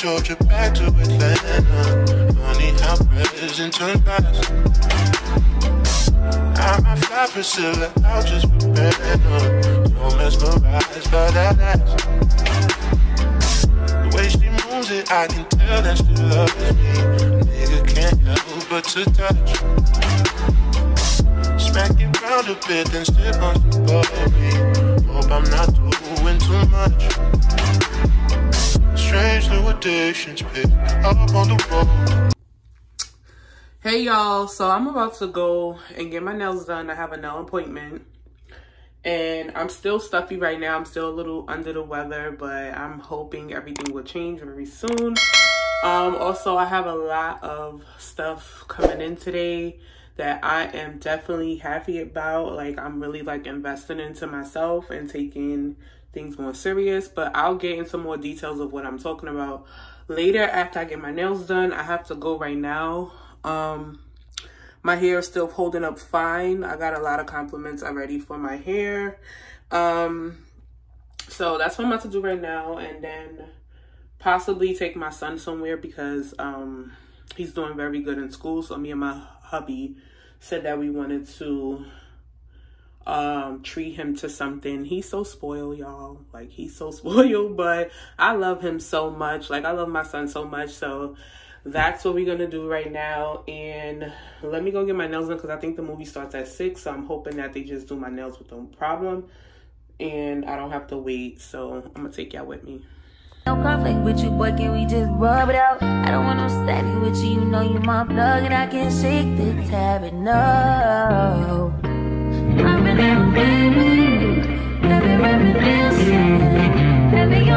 Georgia, back to Atlanta. Funny how present turns past. I might fly Priscilla out just for better. So mesmerized by that ass. The way she moves it, I can tell that she loves me. Nigga can't help but to touch. Smack it round a bit, then sip on some bubbly. Hope I'm not doing too much. Strange new up on the road. Hey y'all, so I'm about to go and get my nails done. I have a nail appointment and I'm still stuffy right now. I'm still a little under the weather, but I'm hoping everything will change very soon. Um, also, I have a lot of stuff coming in today that I am definitely happy about. Like, I'm really like investing into myself and taking things more serious, but I'll get into more details of what I'm talking about later after I get my nails done. I have to go right now. Um, my hair is still holding up fine. I got a lot of compliments already for my hair. Um, so that's what I'm about to do right now. And then possibly take my son somewhere because um, he's doing very good in school. So me and my hubby said that we wanted to um treat him to something. He's so spoiled y'all. Like he's so spoiled but i love him so much. Like i love my son so much. So that's what we're gonna do right now. And let me go get my nails done because i think the movie starts at six so i'm hoping that they just do my nails with no problem. And i don't have to wait so i'm gonna take y'all with me. No conflict with you, boy, can we just rub it out? I don't want no steady with you, you know you my plug and I can't shake the tab and baby, baby, reminiscing Baby,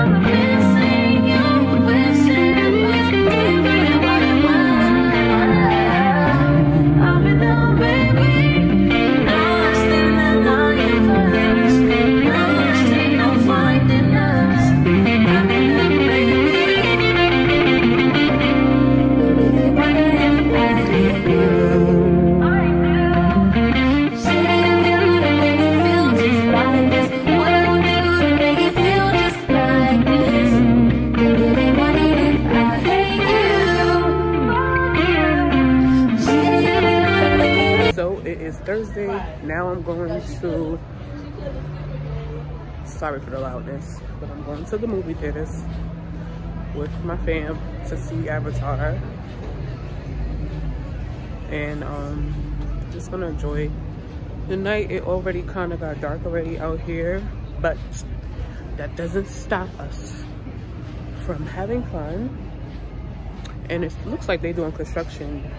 going to the movie theaters with my fam to see avatar. And um just gonna enjoy the night. It already kind of got dark already out here but that doesn't stop us from having fun. And it looks like they're doing construction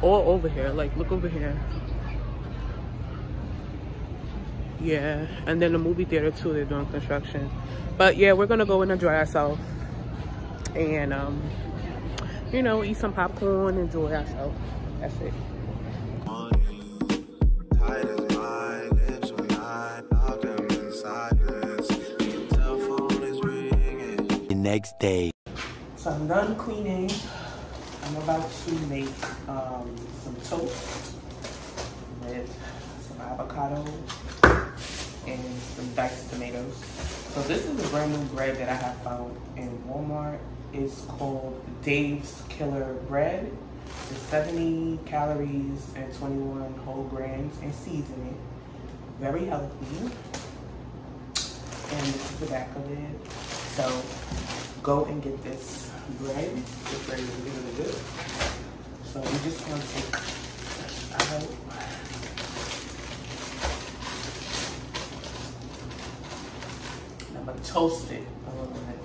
all over here. Like look over here yeah and then the movie theater too they're doing construction but yeah we're gonna go and enjoy ourselves and um you know eat some popcorn enjoy ourselves that's it Tight as my lips when I lock them in silence. Your telephone is ringing. The next day. so i'm done cleaning i'm about to make um some toast with some avocado and some diced tomatoes. So this is a brand new bread that I have found in Walmart. It's called Dave's Killer Bread. It's 70 calories and 21 whole grains and seasoning. Very healthy. And this is the back of it. So go and get this bread. This bread is really, really good. So we just want to take out I'm gonna toast it a little bit.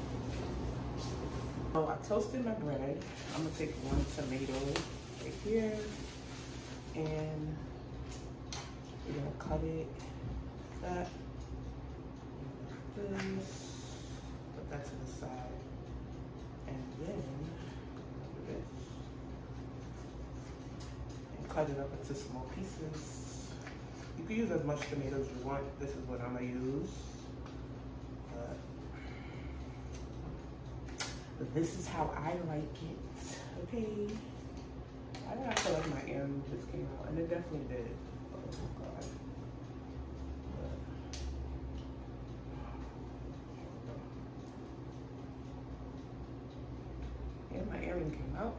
So I toasted my bread. I'm gonna take one tomato right here and we're gonna cut it like that. This, put that to the side. And then this. And cut it up into small pieces. You can use as much tomato as you want. This is what I'm gonna use. But this is how I like it. Okay. I don't feel like my earring just came out, and it definitely did. Oh god. But- earring came out.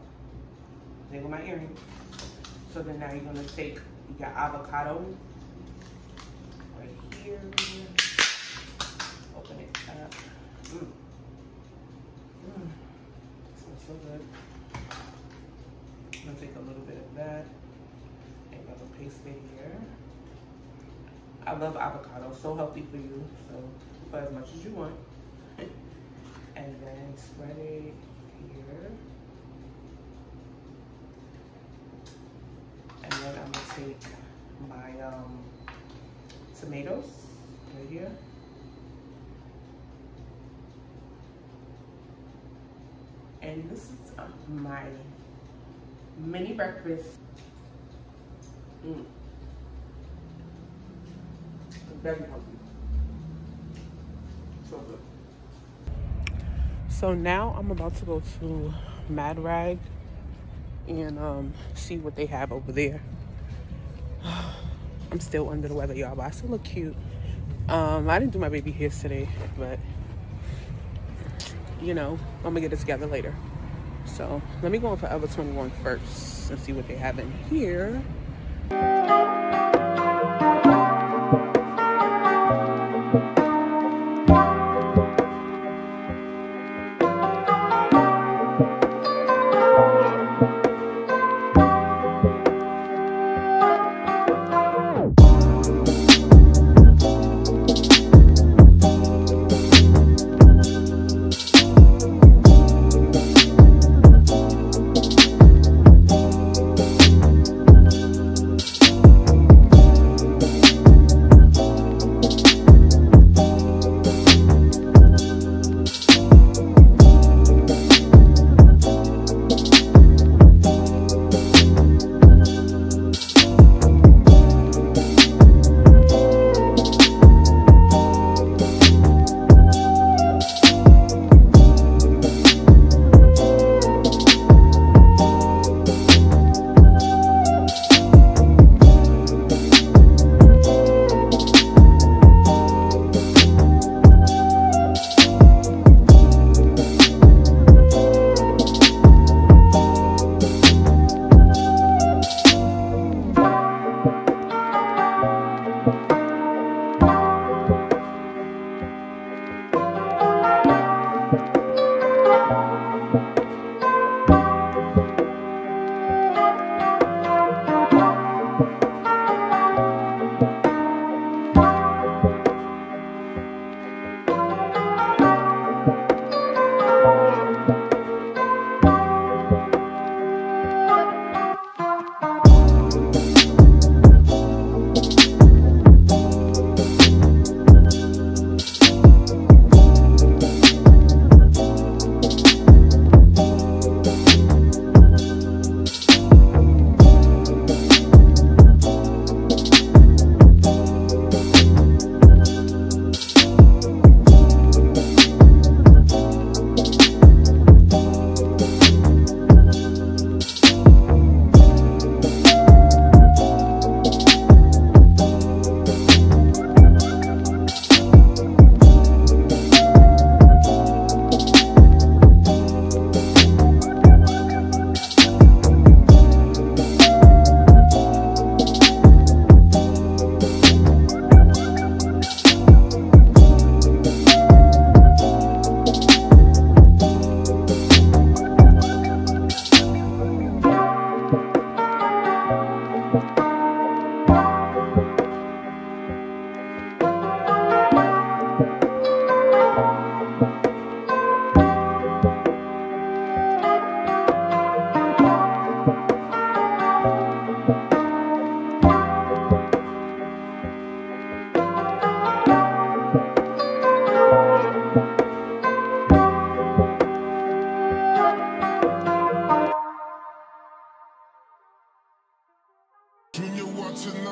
There go my earring. So then now you're gonna take your avocado right here. Open it up. Mm. Mm. Smells so good. I'm gonna take a little bit of that and I'm gonna paste it here. I love avocado, so healthy for you. So put as much as you want. and then spread it here. And then I'm gonna take my um, tomatoes right here. And this is uh, my mini breakfast. Mm. Very healthy. So good. So now I'm about to go to Mad Rag and um, see what they have over there. I'm still under the weather, y'all, but I still look cute. Um, I didn't do my baby hair today, but you know, I'm gonna get it together later. So let me go on Forever 21 first and see what they have in here.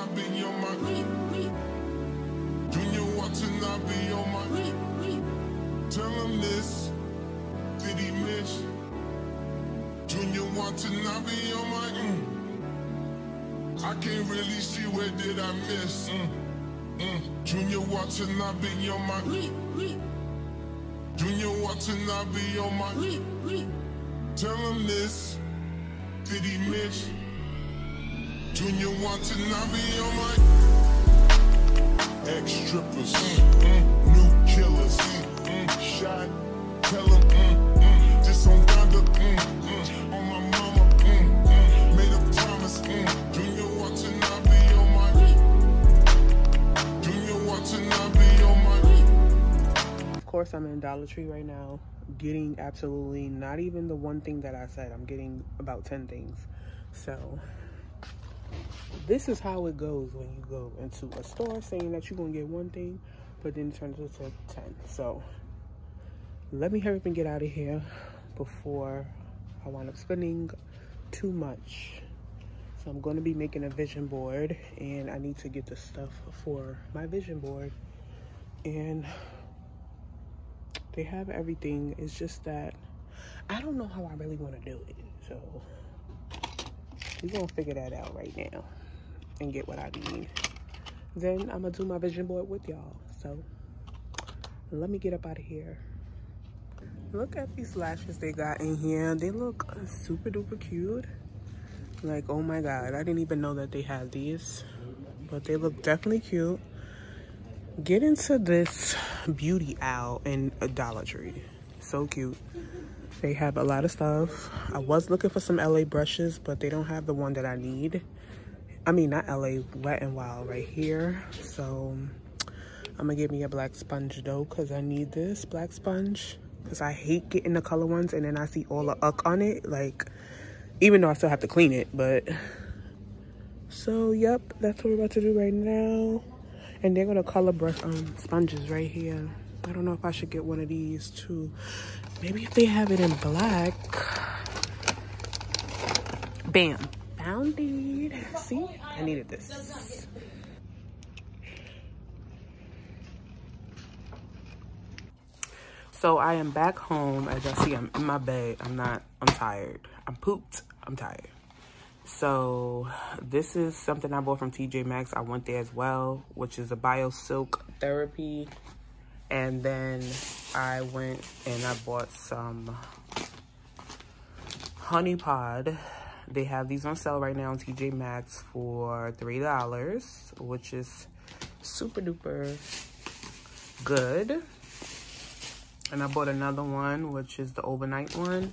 I be on my. Junior watching, I be on my. Tell him this. Did he miss? Junior watching, I be on my. Mm. I can't really see where did I miss. Mm. Mm. Junior watching, I be on my. Junior watching, I be on my. Tell him this. Did he miss? On my ex strippers, mm, new killers, mm, shot. Tell him mm, mm, on mm, mm, on my mama, mm, mm, made. Mm, on my Junior Watanabe on my Of course, I'm in Dollar Tree right now, getting absolutely not even the one thing that I said. I'm getting about 10 things. So, this is how it goes when you go into a store saying that you're to get one thing, but then it turns into 10. So, let me hurry up and get out of here before I wind up spending too much. So, I'm going to be making a vision board, and I need to get the stuff for my vision board. And they have everything. It's just that I don't know how I really want to do it. So we're going to figure that out right now and get what I need. Then I'm going to do my vision board with y'all. So let me get up out of here. Look at these lashes they got in here. They look super duper cute. Like, oh my God. I didn't even know that they had these. But they look definitely cute get into this beauty owl in a dollar tree so cute they have a lot of stuff. I was looking for some la brushes but they don't have the one that i need. I mean not la wet and wild right here. So i'm gonna give me a black sponge though because i need this black sponge because i hate getting the color ones and then i see all the uck on it like even though i still have to clean it but so yep that's what we're about to do right now. And they're gonna color brush um sponges right here. I don't know if i should get one of these too maybe if they have it in black. Bam. Found it see? I needed this. So i am back home. As y'all see i'm in my bed. I'm not i'm tired. I'm pooped. I'm tired. So this is something I bought from TJ Maxx. I went there as well, which is a Bio Silk Therapy. And then I went and I bought some Honey Pot. They have these on sale right now on TJ Maxx for $3, which is super duper good. And I bought another one, which is the overnight one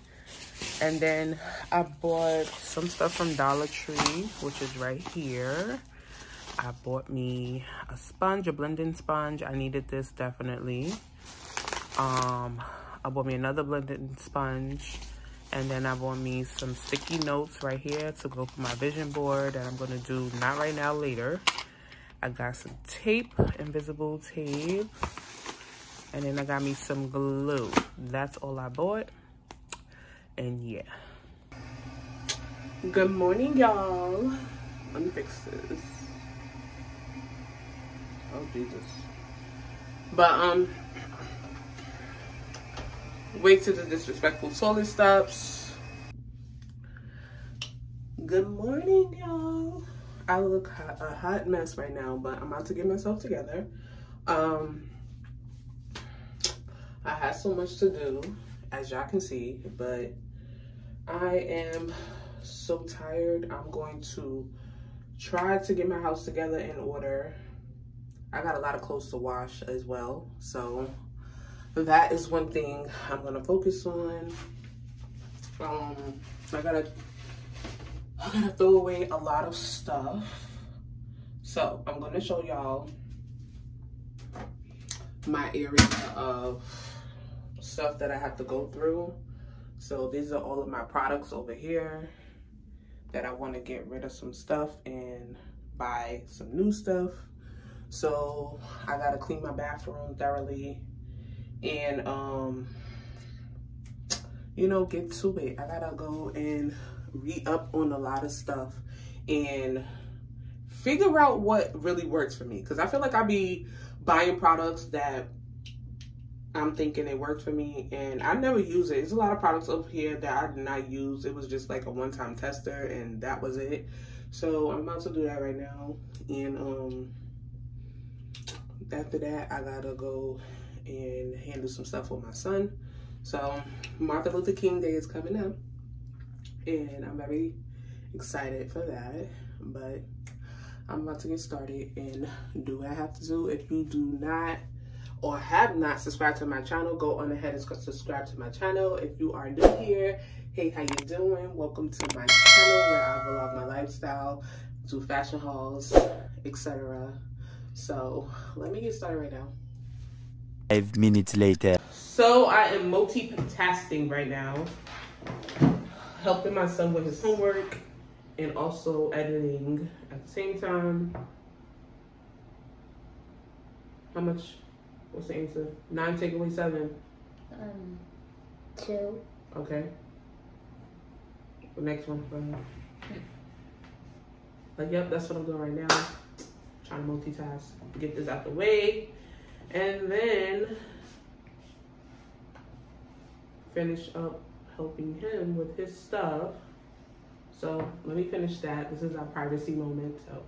and then I bought some stuff from Dollar Tree, which is right here. I bought me a sponge, a blending sponge. I needed this definitely. Um, I bought me another blending sponge. And then I bought me some sticky notes right here to go for my vision board that I'm going to do not right now, later. I got some tape, invisible tape. And then I got me some glue. That's all I bought and yeah good morning y'all let me fix this oh jesus but um wait to the disrespectful toilet stops good morning y'all i look a hot mess right now but i'm about to get myself together um i had so much to do as y'all can see, but I am so tired. I'm going to try to get my house together in order. I got a lot of clothes to wash as well. So that is one thing I'm gonna focus on. Um, I gotta, I gotta throw away a lot of stuff. So I'm gonna show y'all my area of stuff that I have to go through. So these are all of my products over here that I want to get rid of some stuff and buy some new stuff. So I got to clean my bathroom thoroughly and, um, you know, get to it. I got to go and re-up on a lot of stuff and figure out what really works for me. Because I feel like I be buying products that I'm thinking it works for me and I never use it. There's a lot of products over here that I did not use. It was just like a one-time tester and that was it. So I'm about to do that right now. And um after that I gotta go and handle some stuff with my son. So Martin Luther King Day is coming up. and I'm very excited for that. But I'm about to get started and do what I have to do. If you do not or have not subscribed to my channel, go on ahead and subscribe to my channel. If you are new here, hey, how you doing? Welcome to my channel where I vlog my lifestyle, do fashion hauls, etc. So let me get started right now. Five minutes later. So I am multitasking right now, helping my son with his homework and also editing at the same time. How much? What's the answer? Nine take away seven. Um, two. Okay. The next one. Go ahead. But yep, that's what I'm doing right now. Trying to multitask. Get this out the way. And then finish up helping him with his stuff. So let me finish that. This is our privacy moment. So